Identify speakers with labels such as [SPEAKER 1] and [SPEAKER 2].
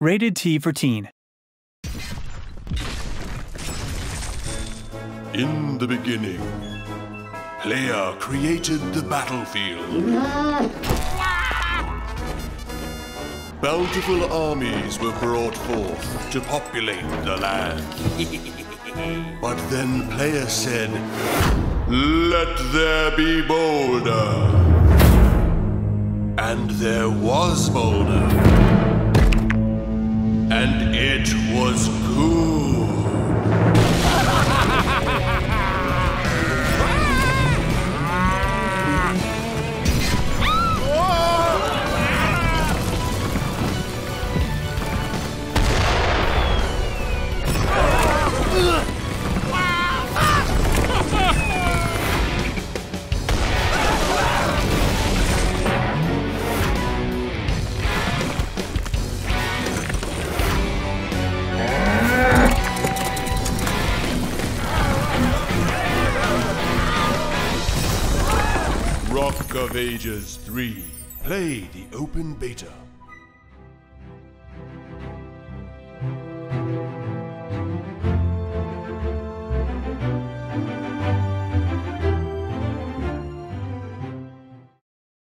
[SPEAKER 1] Rated T for Teen.
[SPEAKER 2] In the beginning, Player created the battlefield. Bountiful armies were brought forth to populate the land. but then Player said, Let there be Boulder. And there was Boulder. It was Rock of Ages 3. Play the open beta.